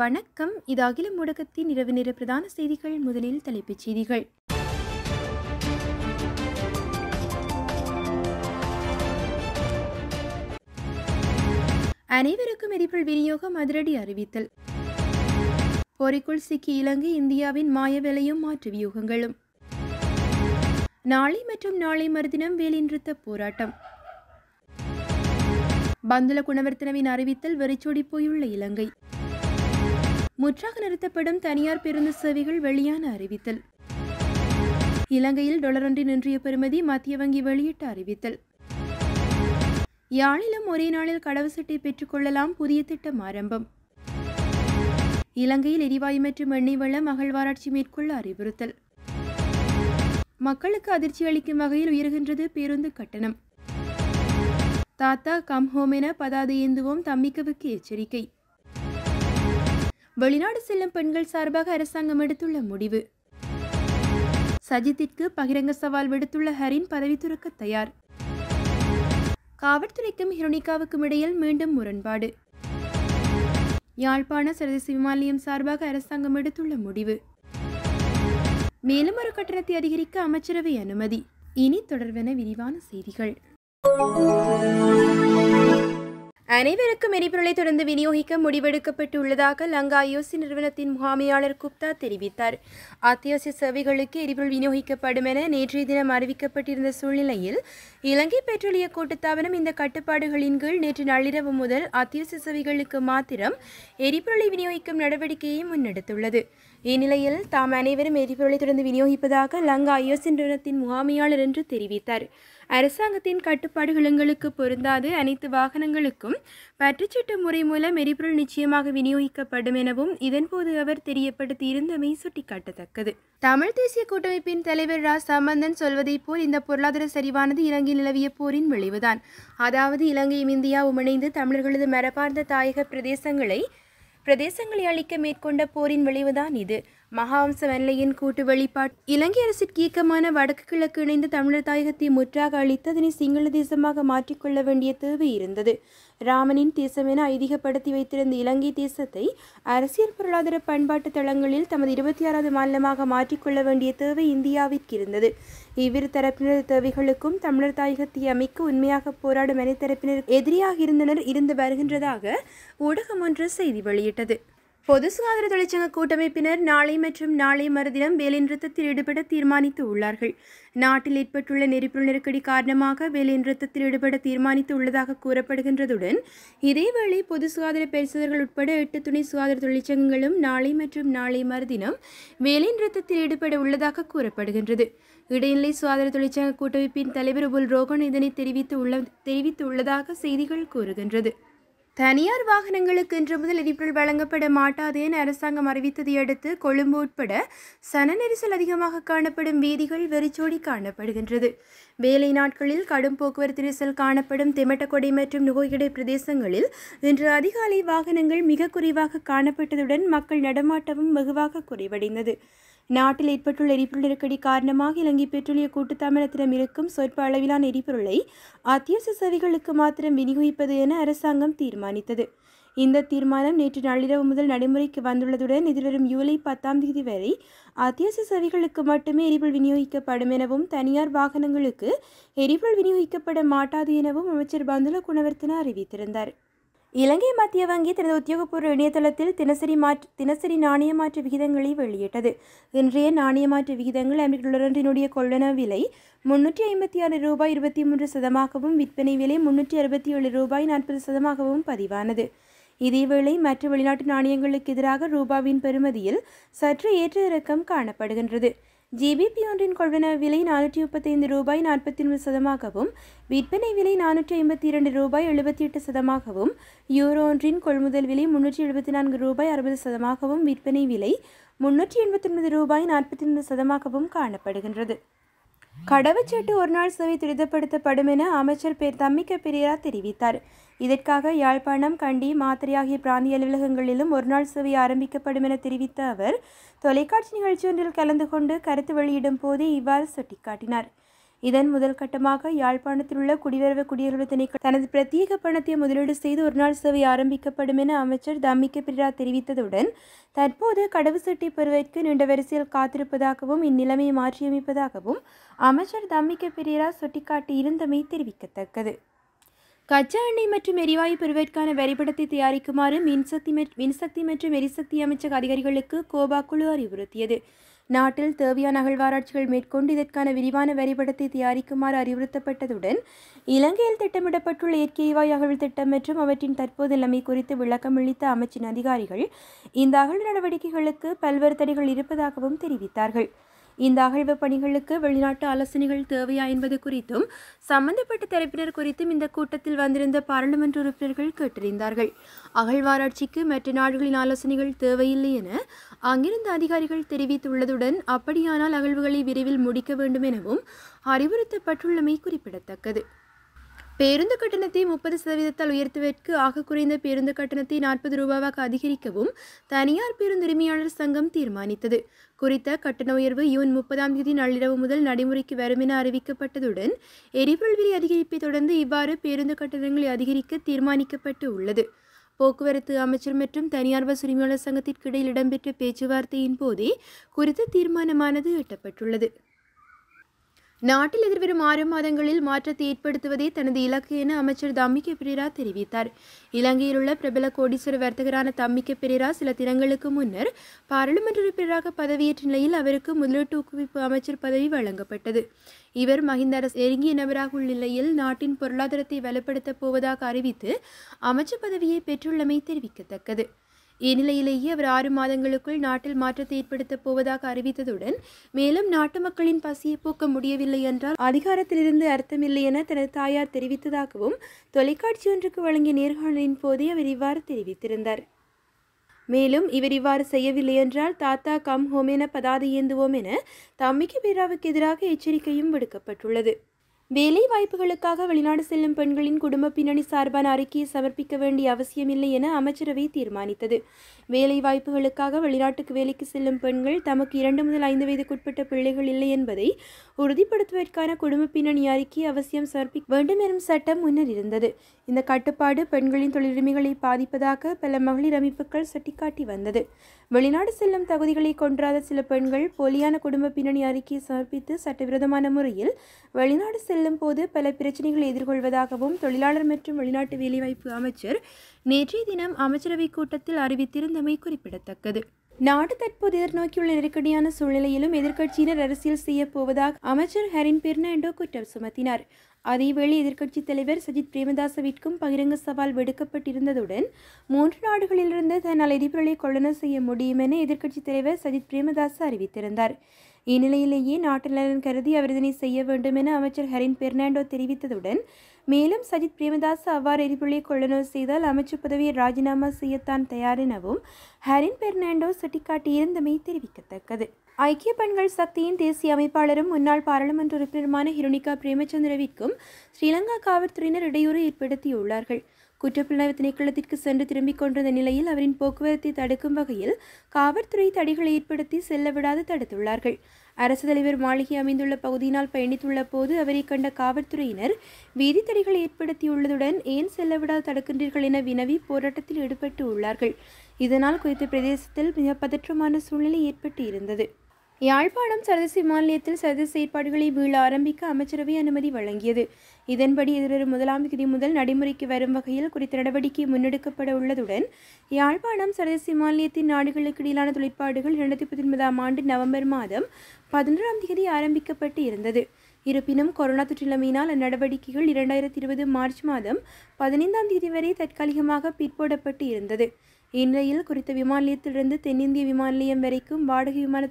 வணக்கம். இது அகில ஊடகத்தின் இரவு நேர பிரதான செய்திகள். முதலில் தலைப்புச் செய்திகள். அனைவருக்கும் எரிபொருள் விநியோகம் அதிரடி அறிவித்தல். போரிக்குள் சிக்கி இலங்கை இந்தியாவின் மாய விலையும் மாற்று வியூகங்களும். நாளை மற்றும் நாளை மறுதினம் வேலை நிறுத்த போராட்டம். பந்துல குணவர்த்தனவின் அறிவித்தல் வெறிச்சோடி போயுள்ள இலங்கை. முற்றாக நிறுத்தப்படும் தனியார் பேருந்து சேவைகள் வெளியான அறிவித்தல். இலங்கையில் டொலர் நின்றிய இன்றைய பெறுமதி மத்திய வங்கி வெளியிட்ட அறிவித்தல். யாழிலும் ஒரே நாளில் கடவு சட்டை பெற்றுக்கொள்ளலாம் புதிய திட்டம் ஆரம்பம். இலங்கையில் எரிவாயு மற்றும் எண்ணெய் வளம் அகழ்வாராய்ச்சி மேற்கொள்ள அறிவுறுத்தல். மக்களுக்கு அதிர்ச்சி அளிக்கும் வகையில் உயர்கின்றது பேருந்து கட்டணம். தாத்தா கம் ஹோம் என பதாது ஏந்துவோம் தம்மிக்கவுக்கு எச்சரிக்கை. வெளிநாடு செல்லும் பெண்கள் சார்பாக அரசாங்கம் எடுத்துள்ள முடிவு. சஜித்திற்கு பகிரங்க சவால் விடுத்துள்ள ஹரின் பதவி துறக்க தயார். காவல்துறைக்கும் ஹிரோனிகாவுக்கும் இடையில் மீண்டும் முரண்பாடு. யாழ்ப்பாண சரதேசி விமானியம் சார்பாக அரசாங்கம் எடுத்துள்ள முடிவு. மேலும் ஒரு கட்டணத்தை அதிகரிக்க அமைச்சரவை அனுமதி. இனி தொடர்வென விரிவான செய்திகள். அனைவருக்கும் எரிபொருளை தொடர்ந்து விநியோகிக்க முடிவெடுக்கப்பட்டுள்ளதாக லங்கா ஐஓசி நிறுவனத்தின் முகாமையாளர் குப்தா தெரிவித்தார். அத்தியாவசிய சேவைகளுக்கு எரிபொருள் விநியோகிக்கப்படும் என நேற்றைய தினம் அறிவிக்கப்பட்டிருந்த சூழ்நிலையில் இலங்கை பெட்ரோலிய கூட்டுத்தாபனம் இந்த கட்டுப்பாடுகளின் கீழ் நேற்று நள்ளிரவு முதல் அத்தியாவசிய சேவைகளுக்கு மாத்திரம் எரிபொருளை விநியோகிக்கும் நடவடிக்கையை முன்னெடுத்துள்ளது. இந்நிலையில் தாம் அனைவரும் எரிபொருளை தொடர்ந்து விநியோகிப்பதாக லங்கா ஐஓசி நிறுவனத்தின் முகாமையாளர் என்று தெரிவித்தார். அரசாங்கத்தின் கட்டுப்பாடுகள் எங்களுக்கு பொருந்தாது. அனைத்து வாகனங்களுக்கும் பற்றுச்சீட்டு முறை மூலம் எரிபொருள் நிச்சயமாக விநியோகிக்கப்படும் எனவும் இதன்போது அவர் தெரியப்படுத்தியிருந்தமை சுட்டிக்காட்டத்தக்கது. தமிழ் தேசிய கூட்டமைப்பின் தலைவர் ரா. சம்பந்தன் சொல்வதைப் போல் இந்த பொருளாதார சரிவானது இலங்கையில் நிலவிய போரின் விளைவுதான். அதாவது இலங்கையும் இந்தியாவும் இணைந்து தமிழர்களது மரபார்ந்த தாயக பிரதேசங்களை பிரதேசங்களை அளிக்க மேற்கொண்ட போரின் விளைவுதான் இது. மகாவம்ச வெள்ளையின் கூட்டு வெளிப்பாடு. இலங்கை அரசிற்கு இயக்கமான வடக்கு கிழக்கு இணைந்து தமிழர் தாயகத்தை முற்றாக அளித்து அதனை சிங்கள தேசமாக மாற்றிக்கொள்ள வேண்டிய தேவை இருந்தது. ராமனின் தேசம் என ஐதீகப்படுத்தி வைத்திருந்த இலங்கை தேசத்தை அரசியல் பொருளாதார பண்பாட்டு தளங்களில் தமது இருபத்தி ஆறாவது மாநிலமாக மாற்றிக்கொள்ள வேண்டிய தேவை இந்தியாவிற்கு இருந்தது இவ்விரு தரப்பினர் தேவைகளுக்கும் தமிழர் தாயகத்தை அமைக்க உண்மையாக போராடும் அனைத்தரப்பினர் எதிரியாக இருந்தனர் இருந்து வருகின்றதாக ஊடகம் ஒன்று செய்தி வெளியிட்டது. பொது சுகாதார தொழிற்சங்க கூட்டமைப்பினர் நாளை மற்றும் நாளை மறுதினம் வேலைநிறுத்தத்தில் ஈடுபட தீர்மானித்து உள்ளார்கள். நாட்டில் ஏற்பட்டுள்ள நெரிப்புள் நெருக்கடி காரணமாக வேலைநிறுத்தத்தில் ஈடுபட தீர்மானித்து உள்ளதாக கூறப்படுகின்றதுடன் இதேவேளை பொது சுகாதார பரிசோதர்கள் உட்பட எட்டு துணை சுகாதார தொழிற்சங்கங்களும் நாளை மற்றும் நாளை மறுதினம் வேலைநிறுத்தத்தில் ஈடுபட உள்ளதாக கூறப்படுகின்றது. இடைநிலை சுகாதார தொழிற்சங்க கூட்டமைப்பின் தலைவர் உபுல் ரோகன் இதனை தெரிவித்து உள்ள தெரிவித்துள்ளதாக செய்திகள் கூறுகின்றது. தனியார் வாகனங்களுக்கு இன்று முதல் எரிபொருள் வழங்கப்பட மாட்டாது என அரசாங்கம் அறிவித்ததை அடுத்து கொழும்பு உட்பட சன நெரிசல் அதிகமாக காணப்படும் வீதிகள் வெறிச்சோடி காணப்படுகின்றது. வேலை நாட்களில் கடும் போக்குவரத்து நெரிசல் காணப்படும் திமட்டக்கொடை மற்றும் நுகையடை பிரதேசங்களில் இன்று அதிகாலை வாகனங்கள் மிக குறைவாக காணப்பட்டதுடன் மக்கள் நடமாட்டமும் வெகுவாக குறைவடைந்தது. நாட்டில் ஏற்பட்டுள்ள எரிபொருள் நெருக்கடி காரணமாக இலங்கை பெட்ரோலிய கூட்டுத்தாமனத்திடம் இருக்கும் சொற்ப அளவிலான எரிபொருளை அத்தியாவசிய சேவைகளுக்கு மாத்திரம் விநியோகிப்பது என அரசாங்கம் தீர்மானித்தது. இந்த தீர்மானம் நேற்று நள்ளிரவு முதல் நடைமுறைக்கு வந்துள்ளதுடன் எதிர்வரும் ஜூலை பத்தாம் தேதி வரை அத்தியாவசிய சேவைகளுக்கு மட்டுமே எரிபொருள் விநியோகிக்கப்படும் எனவும் தனியார் வாகனங்களுக்கு எரிபொருள் விநியோகிக்கப்பட மாட்டாது எனவும் அமைச்சர் பந்துல குணவர்த்தன அறிவித்திருந்தார். இலங்கை மத்திய வங்கி தனது உத்தியோகபூர்வ இணையதளத்தில் தினசரி மாற்று தினசரி நாணய மாற்று விகிதங்களை வெளியிட்டது. இன்றைய நாணய மாற்று விகிதங்கள் அமெரிக்க டாலரினுடைய கொள்ளன விலை முன்னூற்றி ஐம்பத்தி ஆறு ரூபாய் இருபத்தி மூன்று சதமாகவும் விற்பனை விலை முன்னூற்றி அறுபத்தி ஏழு ரூபாய் நாற்பது சதமாகவும் பதிவானது. இதேவேளை மற்ற வெளிநாட்டு நாணயங்களுக்கு எதிராக ரூபாவின் பெறுமதியில் சற்று ஏற்ற இறக்கம் காணப்படுகின்றது. ஜிபிபி ஒன்றின் கொள்வன விலை நானூற்றி முப்பத்தைந்து ரூபாய் நாற்பத்தி ஒன்பது சதமாகவும் விற்பனை விலை நானூற்றி ஐம்பத்தி இரண்டு ரூபாய் எழுபத்தி எட்டு சதமாகவும் யூரோ ஒன்றின் கொள்முதல் விலை முன்னூற்றி எழுபத்தி நான்கு ரூபாய் அறுபது சதமாகவும் விற்பனை விலை முன்னூற்றி எண்பத்தொன்பது ரூபாய் நாற்பத்தி ஒன்பது சதமாகவும் காணப்படுகின்றது. கடவுச்சீட்டு ஒருநாள் சுவை துரிதப்படுத்தப்படும் என அமைச்சர் பேர் தம்மிக்க பெரியரா தெரிவித்தார். இதற்காக யாழ்ப்பாணம் கண்டி மாத்திரை ஆகிய பிராந்திய அலுவலகங்களிலும் ஒருநாள் சேவை ஆரம்பிக்கப்படும் என தெரிவித்த அவர் தொலைக்காட்சி நிகழ்ச்சி ஒன்றில் கலந்து கொண்டு கருத்து வெளியிடும் போதே இவ்வாறு சுட்டிக்காட்டினார். இதன் முதல் கட்டமாக யாழ்ப்பாணத்தில் உள்ள குடிவரவு குடியுறவு திணைக்களம் தனது பிரத்யேக பணத்தை முதலீடு செய்து ஒருநாள் சேவை ஆரம்பிக்கப்படும் என அமைச்சர் தம்மிக்க பிரியா தெரிவித்ததுடன் தற்போது கடவுச்சீட்டை பெறுவதற்கு நீண்ட வரிசையில் காத்திருப்பதாகவும் இந்நிலைமையை மாற்றியமைப்பதாகவும் அமைச்சர் தம்மிக்க பெரியரா சுட்டிக்காட்டியிருந்தமை தெரிவிக்கத்தக்கது. கச்சா எண்ணெய் மற்றும் எரிவாயு பெறுவதற்கான வரைபடத்தை தயாரிக்குமாறு மின்சக்தி மின்சக்தி மற்றும் எரிசக்தி அமைச்சக அதிகாரிகளுக்கு கோபா குழு அறிவுறுத்தியது. நாட்டில் தேவையான அகழ்வாராய்ச்சிகள் மேற்கொண்டு இதற்கான விரிவான வரைபடத்தை தயாரிக்குமாறு அறிவுறுத்தப்பட்டதுடன் இலங்கையில் திட்டமிடப்பட்டுள்ள இயற்கை வாயு அகழ் திட்டம் மற்றும் அவற்றின் தற்போது நிலைமை குறித்து விளக்கம் அளித்த அமைச்சின் அதிகாரிகள் இந்த அகழ் நடவடிக்கைகளுக்கு பல்வேறு தடைகள் இருப்பதாகவும் தெரிவித்தார்கள். இந்த அகழ்வு பணிகளுக்கு வெளிநாட்டு ஆலோசனைகள் தேவையா என்பது குறித்தும் சம்பந்தப்பட்ட தரப்பினர் குறித்தும் இந்த கூட்டத்தில் வந்திருந்த பாராளுமன்ற உறுப்பினர்கள் கேட்டறிந்தார்கள். அகழ்வாராய்ச்சிக்கு மற்ற நாடுகளின் ஆலோசனைகள் தேவையில்லை என அங்கிருந்த அதிகாரிகள் தெரிவித்துள்ளதுடன் அப்படியானால் அகழ்வுகளை விரைவில் முடிக்க வேண்டும் எனவும் அறிவுறுத்தப்பட்டுள்ளமை குறிப்பிடத்தக்கது. பேருந்து கட்டணத்தை முப்பது சதவீதத்தால் உயர்த்துவதற்கு ஆக குறைந்த பேருந்து கட்டணத்தை நாற்பது ரூபாவாக அதிகரிக்கவும் தனியார் பேருந்துரிமையாளர் சங்கம் தீர்மானித்தது. குறித்த கட்டண உயர்வு ஜூன் முப்பதாம் தேதி நள்ளிரவு முதல் நடைமுறைக்கு வரும் என அறிவிக்கப்பட்டதுடன் எரிபொருள் விலை அதிகரிப்பை தொடர்ந்து இவ்வாறு பேருந்து கட்டணங்களை அதிகரிக்க தீர்மானிக்கப்பட்டு உள்ளது. போக்குவரத்து அமைச்சர் மற்றும் தனியார் பஸ் உரிமையாளர் சங்கத்திற்கு இடையில் இடம்பெற்ற பேச்சுவார்த்தையின் போதே குறித்த தீர்மானமானது எட்டப்பட்டுள்ளது. நாட்டில் எதிர்வரும் ஆறு மாதங்களில் மாற்றத்தை ஏற்படுத்துவதே தனது இலக்கு என அமைச்சர் தம்மிக்க பெரேரா தெரிவித்தார். இலங்கையில் உள்ள பிரபல கோடீஸ்வர வர்த்தகரான தம்மிக்க பெரேரா சில தினங்களுக்கு முன்னர் பாராளுமன்ற உறுப்பினராக பதவியேற்ற நிலையில் அவருக்கு முதலீட்டு ஊக்குவிப்பு அமைச்சர் பதவி வழங்கப்பட்டது. இவர் மஹிந்த அரசு நெருங்கிய நபராக உள்ள நிலையில் நாட்டின் பொருளாதாரத்தை வலுப்படுத்தப் போவதாக அறிவித்து அமைச்சர் பதவியை பெற்றுள்ளமை தெரிவிக்கத்தக்கது. இந்நிலையிலேயே அவர் ஆறு மாதங்களுக்குள் நாட்டில் மாற்றத்தை ஏற்படுத்தப் போவதாக அறிவித்ததுடன் மேலும் நாட்டு மக்களின் பசியை போக்க முடியவில்லை என்றால் அதிகாரத்திலிருந்து அர்த்தமில்லை என தனது தாயார் தெரிவித்ததாகவும் தொலைக்காட்சி ஒன்றுக்கு வழங்கிய நேர்காணலின் போதே அவர் இவ்வாறு தெரிவித்திருந்தார். மேலும் இவர் இவ்வாறு செய்யவில்லை என்றால் தாத்தா கம் ஹோம் என பதாதை ஏந்துவோம் என தம்பிக்கு பீராவுக்கு எதிராக எச்சரிக்கையும் விடுக்கப்பட்டுள்ளது. வேலை வாய்ப்புகளுக்காக வெளிநாடு செல்லும் பெண்களின் குடும்ப பின்னணி சார்பான அறிக்கையை சமர்ப்பிக்க வேண்டிய அவசியமில்லை என அமைச்சரவை தீர்மானித்தது. வேலை வாய்ப்புகளுக்காக வெளிநாட்டுக்கு வேலைக்கு செல்லும் பெண்கள் தமக்கு இரண்டு முதல் ஐந்து வயதுக்குட்பட்ட பிள்ளைகள் இல்லை என்பதை உறுதிப்படுத்துவதற்கான குடும்ப பின்னணி அறிக்கையை அவசியம் சமர்ப்பிக்க வேண்டும் எனும் சட்டம் முன்னர் இருந்தது. இந்த கட்டுப்பாடு பெண்களின் தொழிலுரிமைகளை பாதிப்பதாக பல மகளிர் அமைப்புகள் சுட்டிக்காட்டி வந்தது. வெளிநாடு செல்லும் தகுதிகளை கொன்றாத சில பெண்கள் போலியான குடும்ப பின்னணி அறிக்கையை சமர்ப்பித்து சட்டவிரோதமான முறையில் வெளிநாடு செல்லும் போது பல பிரச்சனைகளை எதிர்கொள்வதாகவும் தொழிலாளர் மற்றும் வெளிநாட்டு வேலைவாய்ப்பு அமைச்சர் நேற்றைய தினம் அமைச்சரவை கூட்டத்தில் அறிவித்திருந்தமை குறிப்பிடத்தக்கது. நாடு தற்போது எதிர்நோக்கியுள்ள நெருக்கடியான சூழ்நிலையிலும் எதிர்க்கட்சியினர் அரசியல் செய்யப்போவதாக அமைச்சர் ஹரின் பெர்னாண்டோ குற்றம் சுமத்தினார். அதேவேளை எதிர்க்கட்சித் தலைவர் சஜித் பிரேமதாசவிற்கும் பகிரங்க சவால் விடுக்கப்பட்டிருந்ததுடன் மூன்று நாடுகளிலிருந்து தன்னால் எரிபொருளை கொள்ளன செய்ய முடியும் என எதிர்க்கட்சித் தலைவர் சஜித் பிரேமதாச அறிவித்திருந்தார். இந்நிலையிலேயே நாட்டு நலன் கருதி அவர் இதனை செய்ய வேண்டும் என அமைச்சர் ஹரின் பெர்னாண்டோ தெரிவித்ததுடன் மேலும் சஜித் பிரேமதாஸ் அவ்வாறு எரிபொழியை கொள்ளனவு செய்தால் அமைச்சர் பதவியை ராஜினாமா செய்யத்தான் தயார் எனவும் ஹரின் பெர்னாண்டோ சுட்டிக்காட்டியிருந்தமை தெரிவிக்கத்தக்கது. ஐக்கிய பெண்கள் சக்தியின் தேசிய அமைப்பாளரும் முன்னாள் பாராளுமன்ற உறுப்பினருமான ஹிருணிகா பிரேமச்சந்திரவிற்கும் ஸ்ரீலங்கா காவல்துறையினர் இடையூறு ஏற்படுத்தியுள்ளார்கள். குற்றப்புலனாய்வு திணைக்களத்திற்கு சென்று திரும்பிக் கொண்டிருந்த நிலையில் அவரின் போக்குவரத்தை தடுக்கும் வகையில் காவல்துறை தடைகளை ஏற்படுத்தி செல்ல விடாது தடுத்துள்ளார்கள். அரசு தலைவர் மாளிகை அமைந்துள்ள பகுதியினால் பயணித்துள்ள போது அவரை கண்ட காவல்துறையினர் வீதி தடைகளை ஏற்படுத்தியுள்ளதுடன் ஏன் செல்ல விடாது தடுக்கின்றீர்கள் என வினவி போராட்டத்தில் ஈடுபட்டு உள்ளார்கள் இதனால் குறித்த பிரதேசத்தில் மிக பதற்றமான சூழ்நிலை ஏற்பட்டு இருந்தது யாழ்ப்பாணம் சர்வதேச மாநிலத்தில் சர்வதேச செயற்பாடுகளை மீள ஆரம்பிக்க அமைச்சரவை அனுமதி வழங்கியது. இதன்படி எதிர்வரும் முதலாம் தேதி முதல் நடைமுறைக்கு வரும் வகையில் குறித்த நடவடிக்கை முன்னெடுக்கப்பட உள்ளதுடன் யாழ்ப்பாணம் சர்வதேச மாநிலத்தின் நாடுகளுக்கு இடையிலான தொழிற்பாடுகள் இரண்டாயிரத்தி பத்தொன்பதாம் ஆண்டு நவம்பர் மாதம் பதினொன்றாம் தேதி ஆரம்பிக்கப்பட்டு இருந்தது. இருப்பினும் கொரோனா தொற்றிலமையினால் அந்நடவடிக்கைகள் இரண்டாயிரத்தி இருபது மார்ச் மாதம் பதினைந்தாம் தேதி வரை தற்காலிகமாக பிற்போடப்பட்டு இருந்தது. இந்நிலையில் குறித்த விமான நிலையத்திலிருந்து தென்னிந்திய விமான நிலையம் வரைக்கும் வாடகை விமான